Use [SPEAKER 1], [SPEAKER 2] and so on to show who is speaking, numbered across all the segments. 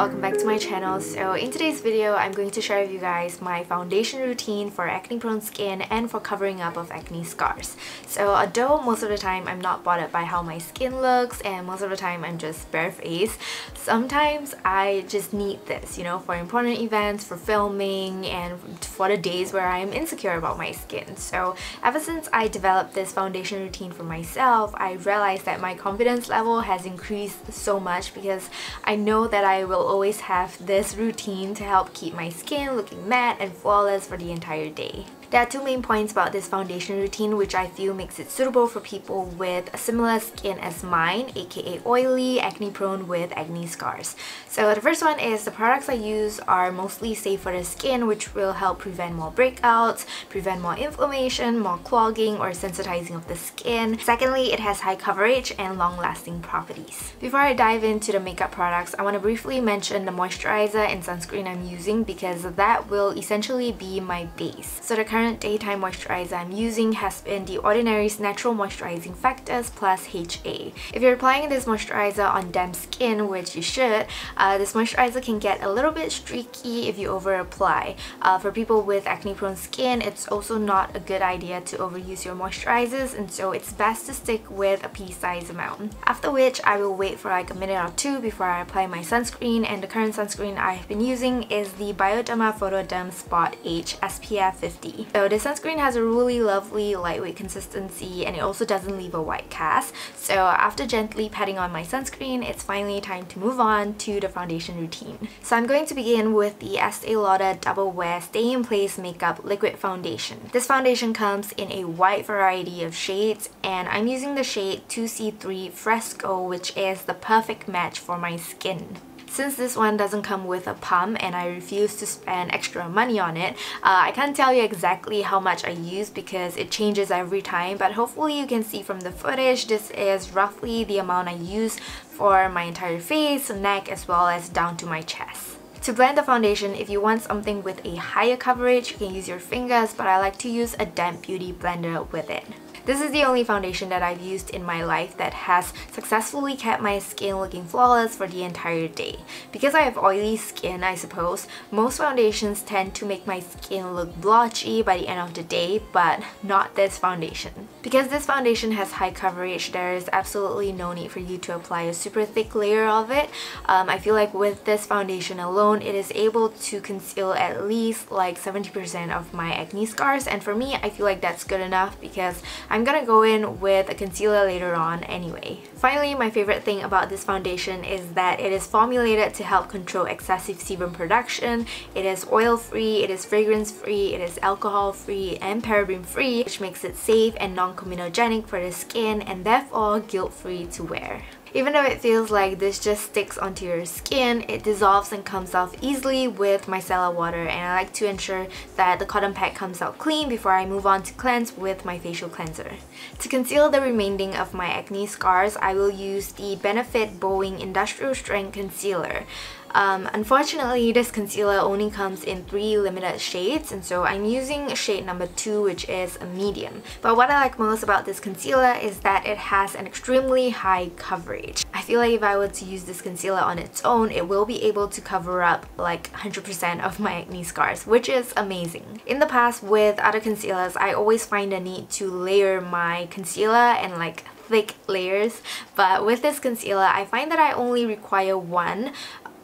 [SPEAKER 1] welcome back to my channel. So in today's video, I'm going to share with you guys my foundation routine for acne prone skin and for covering up of acne scars. So although most of the time I'm not bothered by how my skin looks and most of the time I'm just barefaced, sometimes I just need this, you know, for important events, for filming, and for the days where I'm insecure about my skin. So ever since I developed this foundation routine for myself, I realized that my confidence level has increased so much because I know that I will always have this routine to help keep my skin looking matte and flawless for the entire day. There are two main points about this foundation routine which I feel makes it suitable for people with a similar skin as mine, aka oily, acne prone with acne scars. So the first one is the products I use are mostly safe for the skin which will help prevent more breakouts, prevent more inflammation, more clogging or sensitizing of the skin. Secondly, it has high coverage and long-lasting properties. Before I dive into the makeup products, I want to briefly mention the moisturizer and sunscreen I'm using because that will essentially be my base. So the current daytime moisturizer I'm using has been the Ordinary's Natural Moisturizing Factors plus HA. If you're applying this moisturizer on damp skin, which you should, uh, this moisturizer can get a little bit streaky if you over apply. Uh, for people with acne prone skin, it's also not a good idea to overuse your moisturizers and so it's best to stick with a pea size amount. After which I will wait for like a minute or two before I apply my sunscreen and the current sunscreen I've been using is the Bioderma Photoderm Spot Age SPF 50. So this sunscreen has a really lovely lightweight consistency and it also doesn't leave a white cast. So after gently patting on my sunscreen, it's finally time to move on to the foundation routine. So I'm going to begin with the Estee Lauder Double Wear Stay in Place Makeup Liquid Foundation. This foundation comes in a wide variety of shades and I'm using the shade 2C3 Fresco which is the perfect match for my skin. Since this one doesn't come with a pump and I refuse to spend extra money on it, uh, I can't tell you exactly how much I use because it changes every time but hopefully you can see from the footage this is roughly the amount I use for my entire face, neck as well as down to my chest. To blend the foundation, if you want something with a higher coverage, you can use your fingers, but I like to use a damp beauty blender with it. This is the only foundation that I've used in my life that has successfully kept my skin looking flawless for the entire day. Because I have oily skin, I suppose, most foundations tend to make my skin look blotchy by the end of the day, but not this foundation. Because this foundation has high coverage, there is absolutely no need for you to apply a super thick layer of it. Um, I feel like with this foundation alone, it is able to conceal at least like 70% of my acne scars and for me, I feel like that's good enough because I'm gonna go in with a concealer later on anyway. Finally, my favorite thing about this foundation is that it is formulated to help control excessive sebum production. It is oil-free, it is fragrance-free, it is alcohol-free and paraben-free, which makes it safe and non-comedogenic for the skin and therefore guilt-free to wear. Even though it feels like this just sticks onto your skin, it dissolves and comes off easily with micellar water and I like to ensure that the cotton pad comes out clean before I move on to cleanse with my facial cleanser. To conceal the remaining of my acne scars, I will use the Benefit Boi-ing Industrial Strength Concealer. Um, unfortunately, this concealer only comes in three limited shades and so I'm using shade number 2 which is a medium. But what I like most about this concealer is that it has an extremely high coverage. I feel like if I were to use this concealer on its own, it will be able to cover up like 100% of my acne scars, which is amazing. In the past with other concealers, I always find a need to layer my concealer and like thick layers but with this concealer I find that I only require one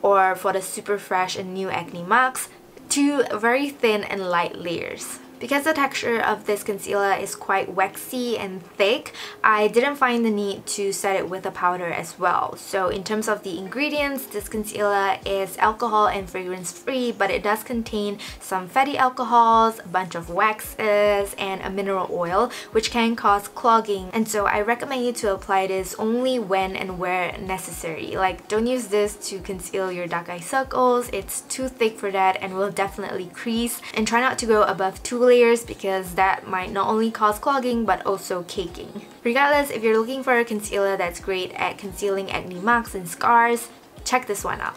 [SPEAKER 1] or for the super fresh and new acne marks, two very thin and light layers. Because the texture of this concealer is quite waxy and thick, I didn't find the need to set it with a powder as well. So in terms of the ingredients, this concealer is alcohol and fragrance free, but it does contain some fatty alcohols, a bunch of waxes, and a mineral oil, which can cause clogging. And so I recommend you to apply this only when and where necessary. Like don't use this to conceal your dark eye circles, it's too thick for that and will definitely crease. And try not to go above two layers because that might not only cause clogging but also caking. Regardless, if you're looking for a concealer that's great at concealing acne marks and scars, check this one out.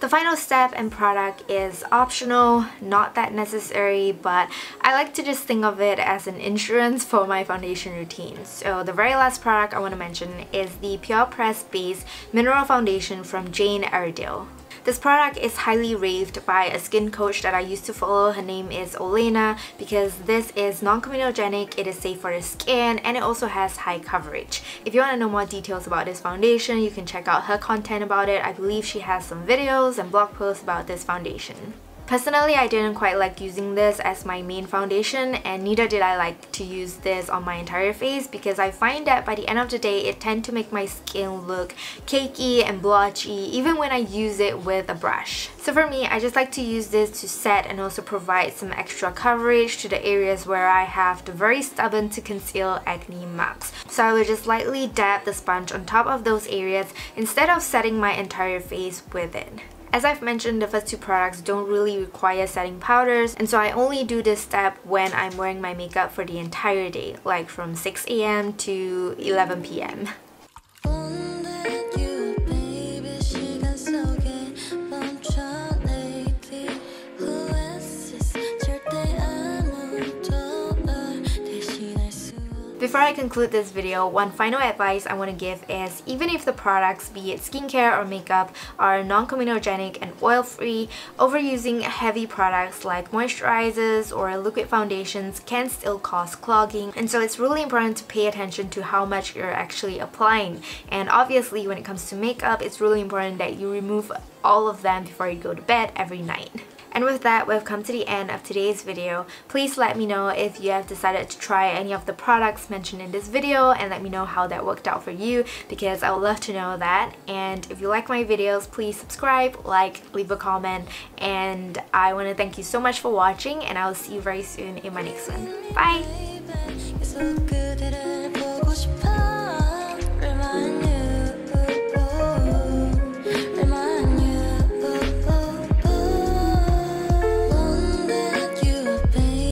[SPEAKER 1] The final step and product is optional, not that necessary, but I like to just think of it as an insurance for my foundation routine. So the very last product I want to mention is the PurePressed Base Mineral Foundation from Jane Iredale. This product is highly raved by a skin coach that I used to follow. Her name is Olena because this is non-comedogenic, it is safe for the skin, and it also has high coverage. If you want to know more details about this foundation, you can check out her content about it. I believe she has some videos and blog posts about this foundation. Personally, I didn't quite like using this as my main foundation and neither did I like to use this on my entire face because I find that by the end of the day, it tends to make my skin look cakey and blotchy even when I use it with a brush. So for me, I just like to use this to set and also provide some extra coverage to the areas where I have the very stubborn to conceal acne marks. So I will just lightly dab the sponge on top of those areas instead of setting my entire face with it. As I've mentioned, the first two products don't really require setting powders and so I only do this step when I'm wearing my makeup for the entire day, like from 6am to 11pm. Before I conclude this video, one final advice I want to give is even if the products, be it skincare or makeup, are non-comedogenic and oil-free, overusing heavy products like moisturizers or liquid foundations can still cause clogging and so it's really important to pay attention to how much you're actually applying and obviously when it comes to makeup it's really important that you remove all of them before you go to bed every night. And with that, we've come to the end of today's video. Please let me know if you have decided to try any of the products mentioned in this video and let me know how that worked out for you because I would love to know that. And if you like my videos, please subscribe, like, leave a comment, and I want to thank you so much for watching and I will see you very soon in my next one. Bye!